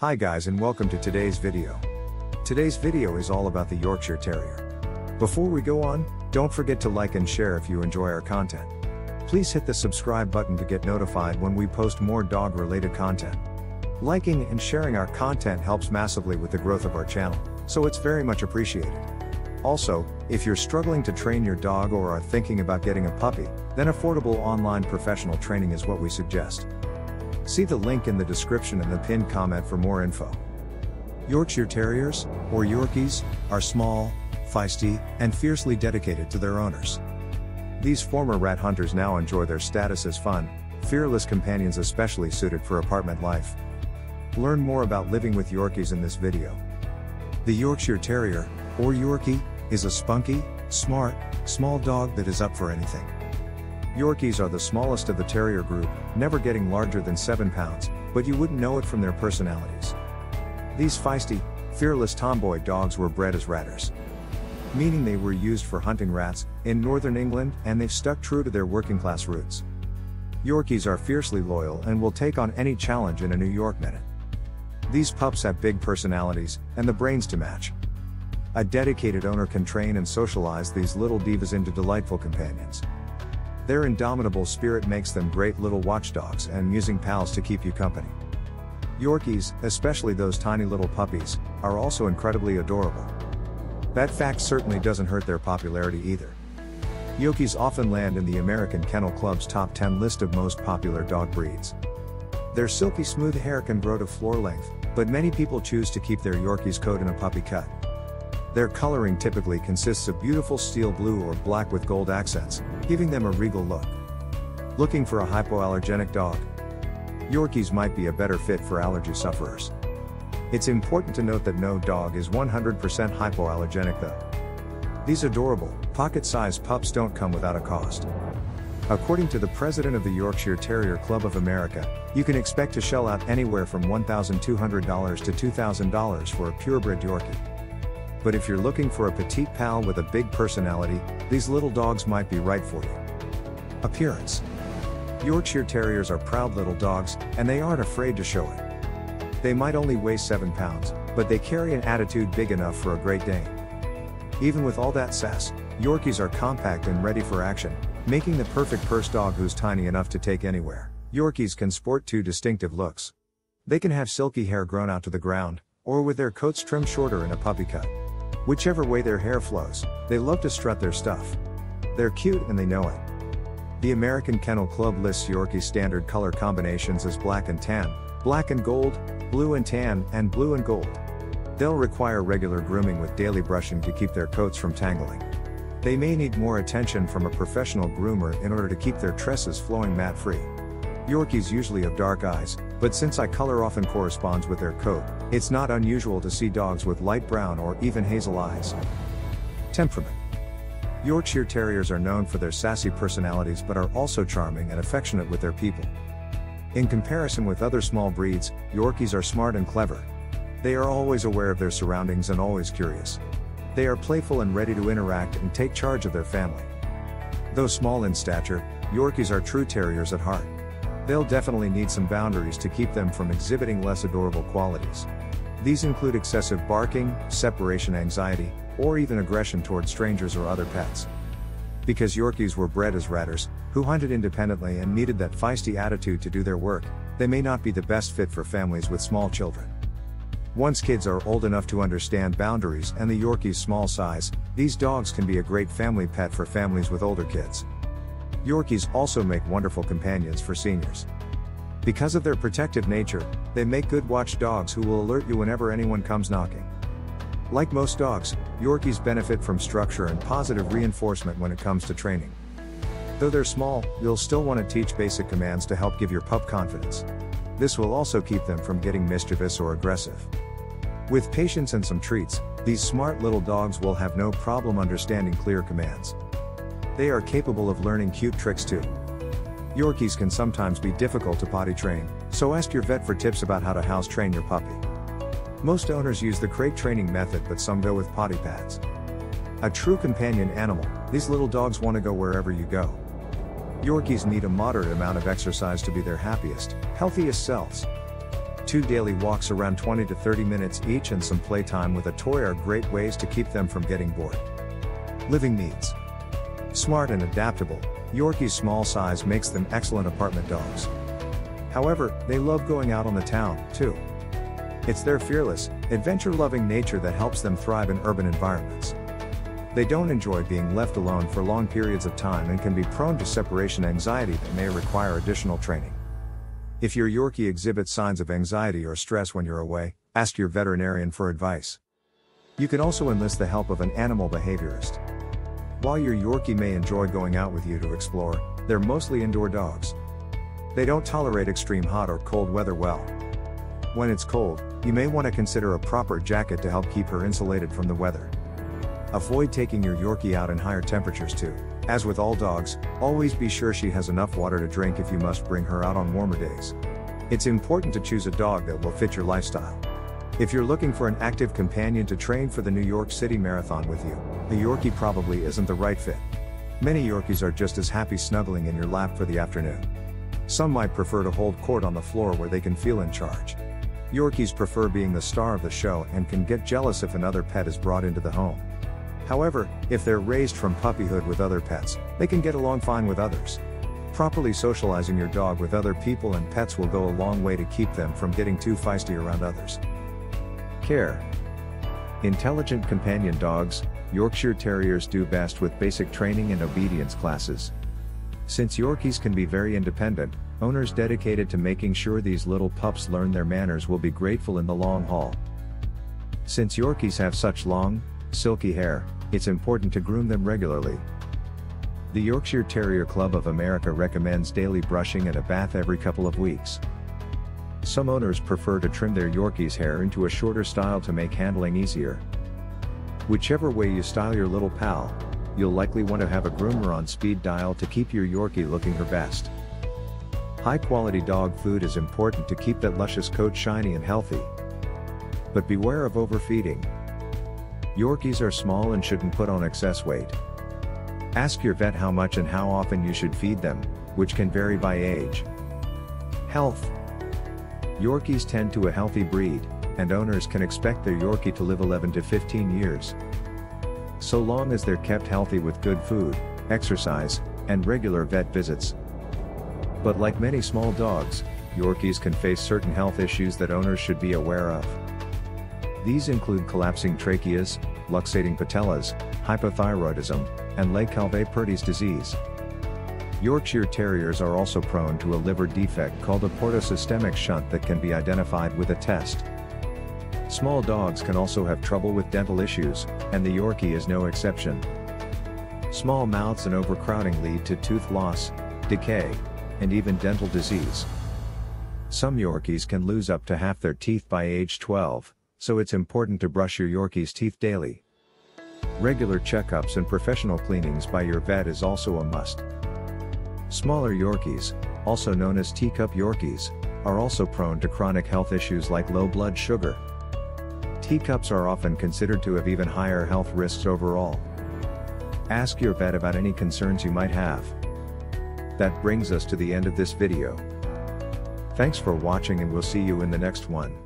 Hi guys and welcome to today's video. Today's video is all about the Yorkshire Terrier. Before we go on, don't forget to like and share if you enjoy our content. Please hit the subscribe button to get notified when we post more dog related content. Liking and sharing our content helps massively with the growth of our channel, so it's very much appreciated. Also, if you're struggling to train your dog or are thinking about getting a puppy, then affordable online professional training is what we suggest. See the link in the description and the pinned comment for more info. Yorkshire Terriers, or Yorkies, are small, feisty, and fiercely dedicated to their owners. These former rat hunters now enjoy their status as fun, fearless companions especially suited for apartment life. Learn more about living with Yorkies in this video. The Yorkshire Terrier, or Yorkie, is a spunky, smart, small dog that is up for anything. Yorkies are the smallest of the terrier group, never getting larger than 7 pounds, but you wouldn't know it from their personalities. These feisty, fearless tomboy dogs were bred as ratters. Meaning they were used for hunting rats, in northern England, and they've stuck true to their working class roots. Yorkies are fiercely loyal and will take on any challenge in a New York minute. These pups have big personalities, and the brains to match. A dedicated owner can train and socialize these little divas into delightful companions. Their indomitable spirit makes them great little watchdogs and amusing pals to keep you company. Yorkies, especially those tiny little puppies, are also incredibly adorable. That fact certainly doesn't hurt their popularity either. Yorkies often land in the American Kennel Club's top 10 list of most popular dog breeds. Their silky smooth hair can grow to floor length, but many people choose to keep their Yorkie's coat in a puppy cut. Their coloring typically consists of beautiful steel blue or black with gold accents, giving them a regal look. Looking for a hypoallergenic dog? Yorkies might be a better fit for allergy sufferers. It's important to note that no dog is 100% hypoallergenic though. These adorable, pocket-sized pups don't come without a cost. According to the president of the Yorkshire Terrier Club of America, you can expect to shell out anywhere from $1,200 to $2,000 for a purebred Yorkie but if you're looking for a petite pal with a big personality, these little dogs might be right for you. Appearance Yorkshire Terriers are proud little dogs, and they aren't afraid to show it. They might only weigh 7 pounds, but they carry an attitude big enough for a Great Dane. Even with all that sass, Yorkies are compact and ready for action, making the perfect purse dog who's tiny enough to take anywhere. Yorkies can sport two distinctive looks. They can have silky hair grown out to the ground, or with their coats trimmed shorter in a puppy cut. Whichever way their hair flows, they love to strut their stuff. They're cute and they know it. The American Kennel Club lists Yorkie standard color combinations as black and tan, black and gold, blue and tan, and blue and gold. They'll require regular grooming with daily brushing to keep their coats from tangling. They may need more attention from a professional groomer in order to keep their tresses flowing mat free. Yorkies usually have dark eyes, but since eye color often corresponds with their coat, it's not unusual to see dogs with light brown or even hazel eyes. Temperament Yorkshire Terriers are known for their sassy personalities but are also charming and affectionate with their people. In comparison with other small breeds, Yorkies are smart and clever. They are always aware of their surroundings and always curious. They are playful and ready to interact and take charge of their family. Though small in stature, Yorkies are true terriers at heart. They'll definitely need some boundaries to keep them from exhibiting less adorable qualities. These include excessive barking, separation anxiety, or even aggression toward strangers or other pets. Because Yorkies were bred as ratters, who hunted independently and needed that feisty attitude to do their work, they may not be the best fit for families with small children. Once kids are old enough to understand boundaries and the Yorkie's small size, these dogs can be a great family pet for families with older kids. Yorkies also make wonderful companions for seniors. Because of their protective nature, they make good watchdogs who will alert you whenever anyone comes knocking. Like most dogs, Yorkies benefit from structure and positive reinforcement when it comes to training. Though they're small, you'll still want to teach basic commands to help give your pup confidence. This will also keep them from getting mischievous or aggressive. With patience and some treats, these smart little dogs will have no problem understanding clear commands. They are capable of learning cute tricks too. Yorkies can sometimes be difficult to potty train, so ask your vet for tips about how to house train your puppy. Most owners use the crate training method but some go with potty pads. A true companion animal, these little dogs want to go wherever you go. Yorkies need a moderate amount of exercise to be their happiest, healthiest selves. Two daily walks around 20 to 30 minutes each and some playtime with a toy are great ways to keep them from getting bored. Living needs. Smart and adaptable, Yorkie's small size makes them excellent apartment dogs. However, they love going out on the town, too. It's their fearless, adventure loving nature that helps them thrive in urban environments. They don't enjoy being left alone for long periods of time and can be prone to separation anxiety that may require additional training. If your Yorkie exhibits signs of anxiety or stress when you're away, ask your veterinarian for advice. You can also enlist the help of an animal behaviorist. While your Yorkie may enjoy going out with you to explore, they're mostly indoor dogs. They don't tolerate extreme hot or cold weather well. When it's cold, you may want to consider a proper jacket to help keep her insulated from the weather. Avoid taking your Yorkie out in higher temperatures too. As with all dogs, always be sure she has enough water to drink if you must bring her out on warmer days. It's important to choose a dog that will fit your lifestyle. If you're looking for an active companion to train for the New York City Marathon with you, a Yorkie probably isn't the right fit. Many Yorkies are just as happy snuggling in your lap for the afternoon. Some might prefer to hold court on the floor where they can feel in charge. Yorkies prefer being the star of the show and can get jealous if another pet is brought into the home. However, if they're raised from puppyhood with other pets, they can get along fine with others. Properly socializing your dog with other people and pets will go a long way to keep them from getting too feisty around others. Care. Intelligent companion dogs, Yorkshire Terriers do best with basic training and obedience classes. Since Yorkies can be very independent, owners dedicated to making sure these little pups learn their manners will be grateful in the long haul. Since Yorkies have such long, silky hair, it's important to groom them regularly. The Yorkshire Terrier Club of America recommends daily brushing and a bath every couple of weeks. Some owners prefer to trim their Yorkie's hair into a shorter style to make handling easier. Whichever way you style your little pal, you'll likely want to have a groomer on speed dial to keep your Yorkie looking her best. High quality dog food is important to keep that luscious coat shiny and healthy. But beware of overfeeding. Yorkies are small and shouldn't put on excess weight. Ask your vet how much and how often you should feed them, which can vary by age. Health Yorkies tend to a healthy breed, and owners can expect their Yorkie to live 11 to 15 years. So long as they're kept healthy with good food, exercise, and regular vet visits. But like many small dogs, Yorkies can face certain health issues that owners should be aware of. These include collapsing tracheas, luxating patellas, hypothyroidism, and Legg-Calvé-Perthes disease. Yorkshire Terriers are also prone to a liver defect called a portosystemic shunt that can be identified with a test. Small dogs can also have trouble with dental issues, and the Yorkie is no exception. Small mouths and overcrowding lead to tooth loss, decay, and even dental disease. Some Yorkies can lose up to half their teeth by age 12, so it's important to brush your Yorkie's teeth daily. Regular checkups and professional cleanings by your vet is also a must. Smaller Yorkies, also known as teacup Yorkies, are also prone to chronic health issues like low blood sugar. Teacups are often considered to have even higher health risks overall. Ask your vet about any concerns you might have. That brings us to the end of this video. Thanks for watching and we'll see you in the next one.